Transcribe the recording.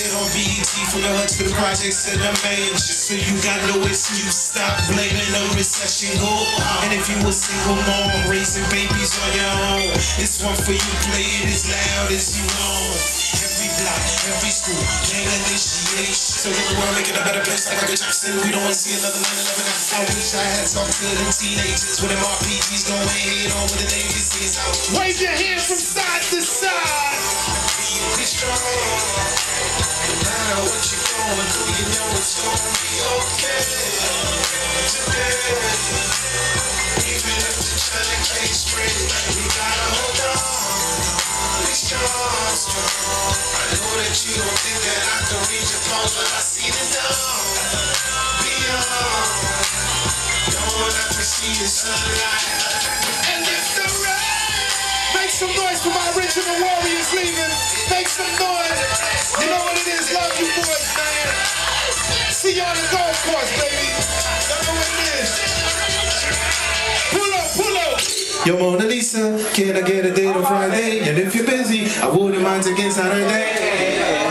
On BET, from the hood to the projects to the mansion. So you got no excuse, stop blaming the recession. Go. And if you a single mom raising babies on your own, this one for you, play it as loud as you want. Every block, every school, gang initiation. So get the world, make it a better place like Michael Jackson. We don't want to see another 9-11. I wish I had talked to them teenagers with them RPGs going head on with the SEALs out. Wave your hands from side to side. What you're going through, you know it's gonna be okay. Today, even if the china can't spring, we gotta hold on. Be strong, strong. I know that you don't think that I can read your palms, but I see the dawn. Beyond, knowing I can see the sunlight. And it's the rain. Make some noise for my original warriors leaving. Make some noise. You know what it is. See you on the golf course, baby. Y'all know what it is. Pull up, pull up. Yo, Mona Lisa, can I get a date on Friday? And if you're busy, I wouldn't mind taking Saturday.